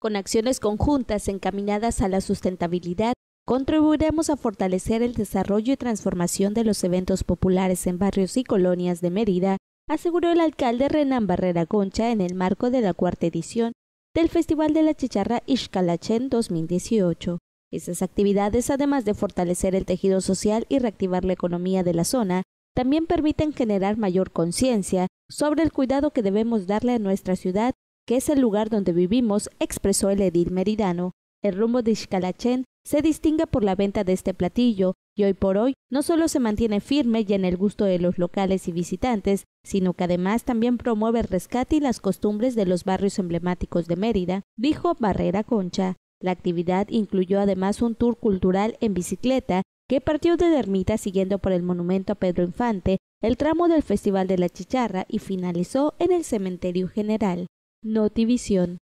Con acciones conjuntas encaminadas a la sustentabilidad, contribuiremos a fortalecer el desarrollo y transformación de los eventos populares en barrios y colonias de Mérida, aseguró el alcalde Renan Barrera Concha en el marco de la cuarta edición del Festival de la Chicharra Ixcalachen 2018. Esas actividades, además de fortalecer el tejido social y reactivar la economía de la zona, también permiten generar mayor conciencia sobre el cuidado que debemos darle a nuestra ciudad que es el lugar donde vivimos, expresó el edil meridano. El rumbo de Ixcalachen se distingue por la venta de este platillo y hoy por hoy no solo se mantiene firme y en el gusto de los locales y visitantes, sino que además también promueve el rescate y las costumbres de los barrios emblemáticos de Mérida, dijo Barrera Concha. La actividad incluyó además un tour cultural en bicicleta que partió de la ermita siguiendo por el monumento a Pedro Infante, el tramo del Festival de la Chicharra y finalizó en el Cementerio General. Notivisión